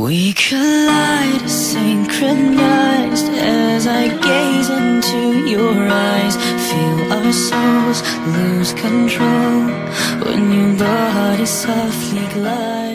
We collide, synchronized as I gaze into your eyes. Feel our souls lose control when your body softly glides.